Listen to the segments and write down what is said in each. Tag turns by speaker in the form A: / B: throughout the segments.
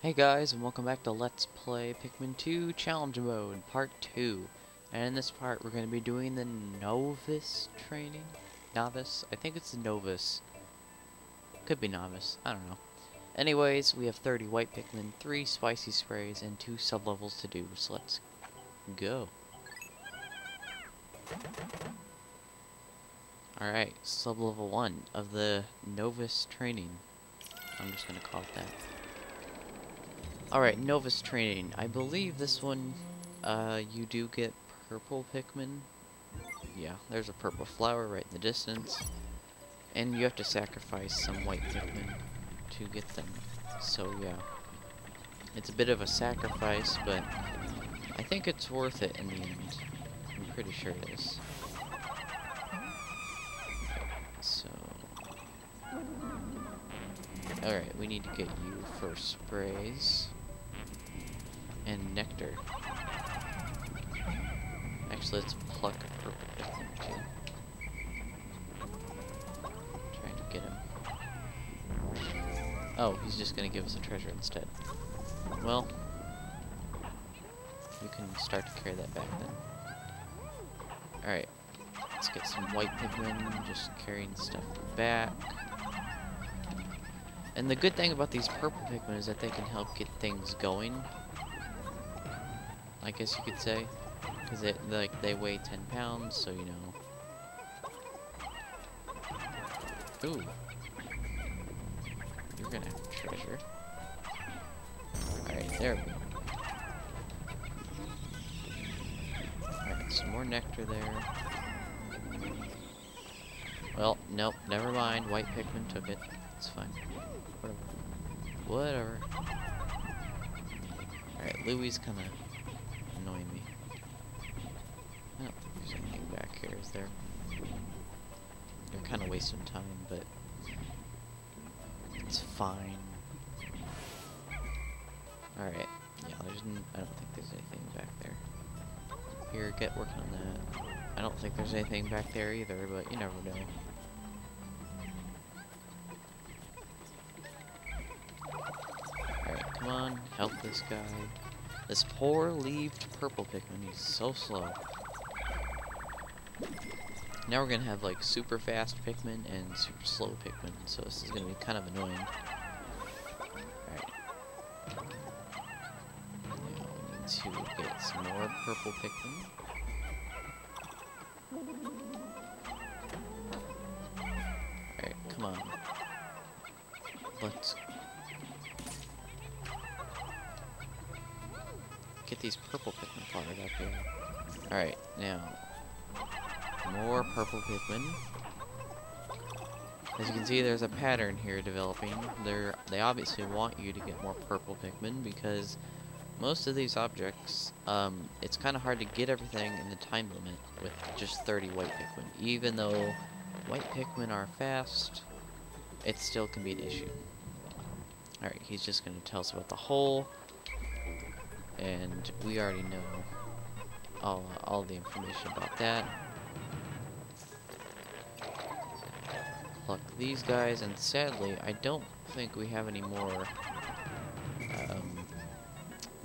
A: Hey guys, and welcome back to Let's Play Pikmin 2 Challenge Mode, Part 2. And in this part, we're going to be doing the Novice training? Novice? I think it's Novus. Could be Novice. I don't know. Anyways, we have 30 white Pikmin, 3 spicy sprays, and 2 sublevels to do, so let's go. Alright, sublevel 1 of the Novus training. I'm just going to call it that. Alright, Novus training. I believe this one, uh, you do get purple Pikmin. Yeah, there's a purple flower right in the distance. And you have to sacrifice some white Pikmin to get them. So, yeah. It's a bit of a sacrifice, but I think it's worth it in the end. I'm pretty sure it is. So... Alright, we need to get you for sprays and nectar. Actually, let's pluck purple Pikmin too. Trying to get him. Oh, he's just gonna give us a treasure instead. Well, you can start to carry that back then. Alright, let's get some white Pikmin, just carrying stuff back. And the good thing about these purple Pikmin is that they can help get things going I guess you could say. Because it like they weigh 10 pounds, so you know. Ooh. You're gonna have treasure. Alright, there we go. Alright, some more nectar there. Well, nope, never mind. White Pikmin took it. It's fine. Whatever. Whatever. Alright, Louie's kinda annoying me. I don't think there's anything back here, is there? You're kind of wasting time, but it's fine. Alright, yeah, there's n I don't think there's anything back there. Here, get working on that. I don't think there's anything back there either, but you never know. Alright, come on, help this guy. This poor leaved purple Pikmin, he's so slow. Now we're gonna have like super fast Pikmin and super slow Pikmin, so this is gonna be kind of annoying. Alright. Now we need to get some more purple Pikmin. Alright, come on. Let's get these purple Pikmin fired up here. Alright, now. More purple Pikmin. As you can see, there's a pattern here developing. They're, they obviously want you to get more purple Pikmin because most of these objects, um, it's kind of hard to get everything in the time limit with just 30 white Pikmin. Even though white Pikmin are fast, it still can be an issue. Alright, he's just going to tell us about the hole and we already know all, all the information about that. Pluck these guys, and sadly, I don't think we have any more um,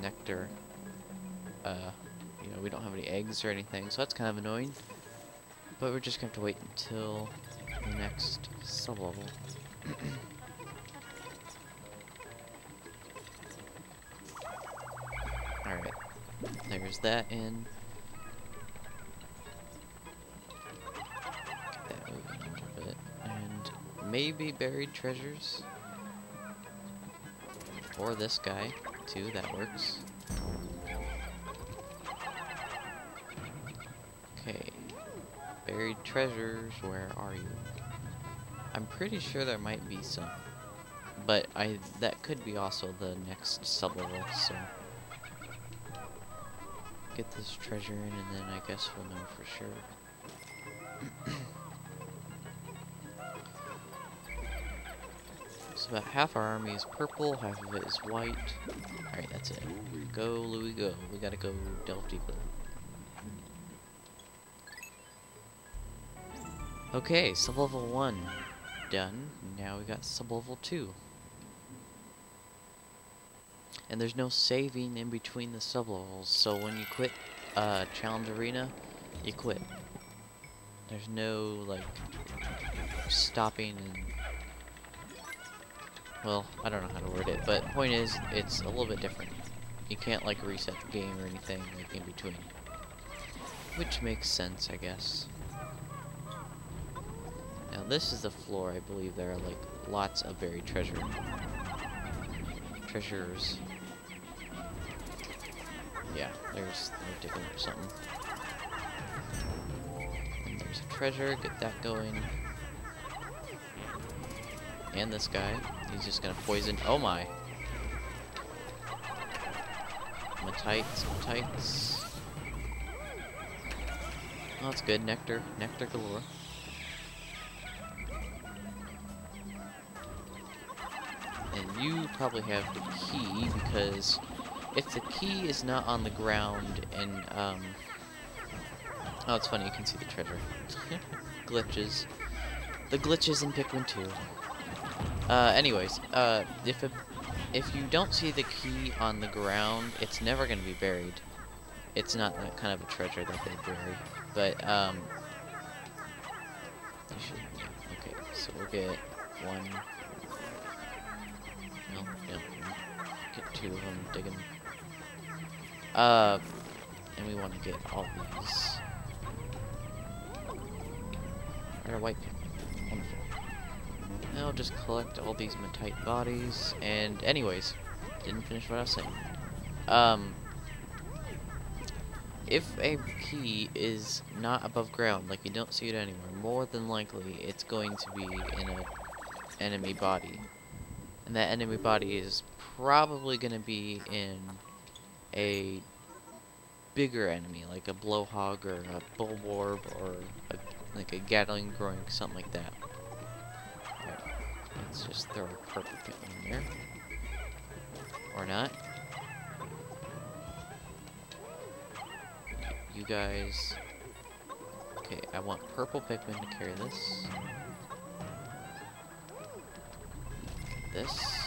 A: nectar. Uh, you know, we don't have any eggs or anything, so that's kind of annoying. But we're just going to have to wait until the next sub-level. Alright. There's that in. Get that a little bit. And maybe buried treasures. Or this guy, too, that works. Okay. Buried treasures, where are you? I'm pretty sure there might be some. But I that could be also the next sub-level, so get this treasure in and then I guess we'll know for sure. so about half our army is purple, half of it is white. Alright, that's it. Go, Louie, go. We gotta go delve deeper. Okay, sub-level 1 done. Now we got sub-level 2. And there's no saving in between the sublevels, so when you quit uh, Challenge Arena, you quit. There's no, like, stopping and... Well, I don't know how to word it, but point is, it's a little bit different. You can't, like, reset the game or anything, like, in between. Which makes sense, I guess. Now, this is the floor, I believe there are, like, lots of buried treasure. Treasures. Yeah, there's, they're digging up something. And there's a treasure, get that going. And this guy, he's just gonna poison, oh my! Mitites, mitites. Oh, that's good, nectar, nectar galore. And you probably have the key because if the key is not on the ground and, um... Oh, it's funny, you can see the treasure. glitches. The glitches in Pikmin 2. Uh, anyways, uh, if, a, if you don't see the key on the ground, it's never to be buried. It's not that kind of a treasure that they bury. But, um... Should, okay, so we'll get one... No, no, get two of them digging uh, and we want to get all these. Or white Pikmin. Wonderful. I'll just collect all these mitite bodies. And anyways, didn't finish what I was saying. Um, if a key is not above ground, like you don't see it anywhere, more than likely it's going to be in a enemy body. And that enemy body is probably going to be in a bigger enemy, like a blowhog or a bulborb or a, like a Gatling Groink, something like that. Let's just throw a purple Pikmin in there. Or not. You guys... Okay, I want purple Pikmin to carry this. This.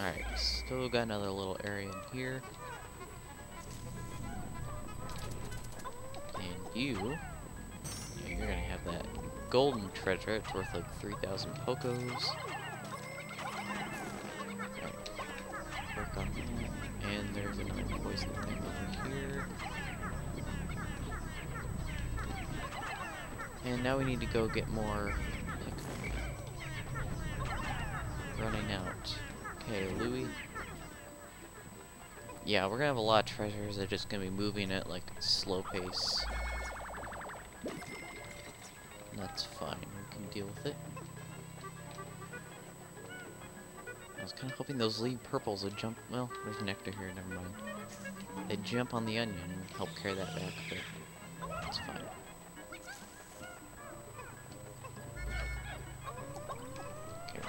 A: Alright, still got another little area in here. And you, yeah, you're gonna have that golden treasure. It's worth like 3,000 Pokos. Work on that. And there's another poison thing over here. And now we need to go get more running out. Okay, Louie. Yeah, we're gonna have a lot of treasures. They're just gonna be moving at like slow pace. That's fine. We can deal with it. I was kind of hoping those lead purples would jump. Well, there's nectar here. Never mind. They'd jump on the onion and help carry that back, but it's fine. Okay,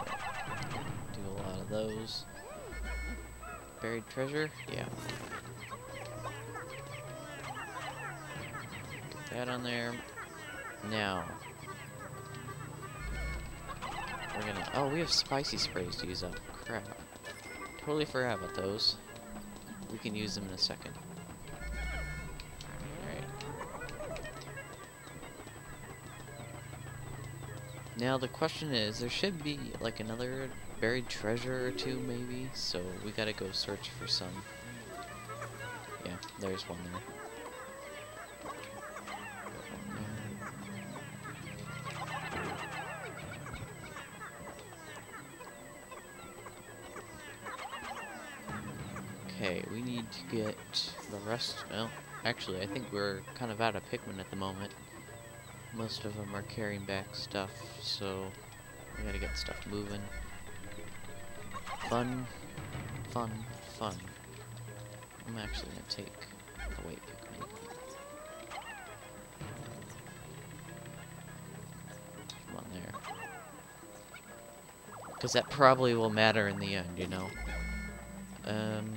A: do a lot of those. Buried treasure? Yeah. Get that on there. Now. We're gonna... Oh, we have spicy sprays to use up. Crap. Totally forgot about those. We can use them in a second. Alright. Now the question is, there should be like another buried treasure or two, maybe. So we gotta go search for some. Yeah, there's one there. Okay, we need to get the rest. Well, actually, I think we're kind of out of Pikmin at the moment. Most of them are carrying back stuff, so we gotta get stuff moving. Fun, fun, fun. I'm actually gonna take the weight Pikmin. Come on there. Because that probably will matter in the end, you know? Um,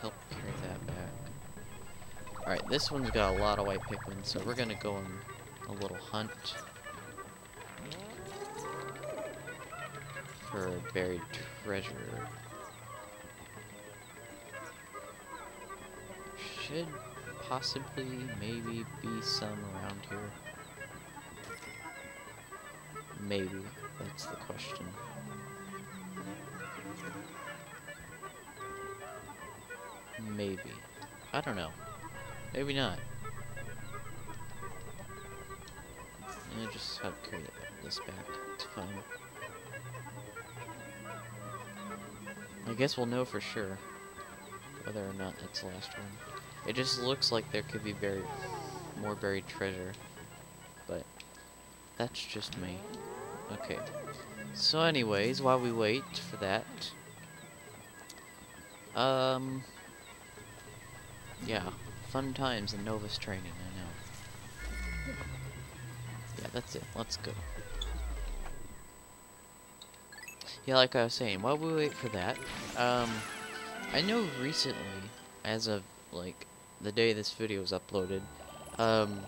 A: help carry that back. Alright, this one's got a lot of white Pikmin, so we're gonna go on a little hunt. For a buried treasure. Should possibly, maybe be some around here. Maybe, that's the question. Maybe. I don't know. Maybe not. I just have to carry this back. It's fine. I guess we'll know for sure whether or not it's the last one. It just looks like there could be buried more buried treasure, but that's just me. Okay. So anyways, while we wait for that, um, yeah, fun times in Novus training, I know. Yeah, that's it. Let's go. Yeah, like I was saying, while we wait for that, um, I know recently, as of, like, the day this video was uploaded, um,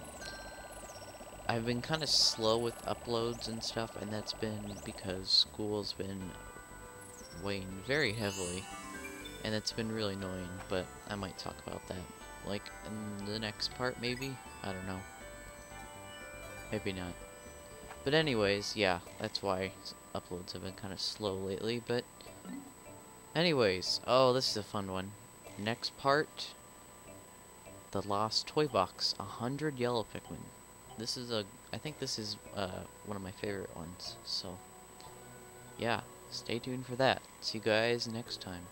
A: I've been kind of slow with uploads and stuff, and that's been because school's been weighing very heavily, and it's been really annoying, but I might talk about that, like, in the next part, maybe? I don't know. Maybe not. But anyways, yeah, that's why uploads have been kind of slow lately, but anyways, oh, this is a fun one. Next part, the Lost Toy Box, 100 Yellow Pikmin. This is a, I think this is uh, one of my favorite ones, so yeah, stay tuned for that. See you guys next time.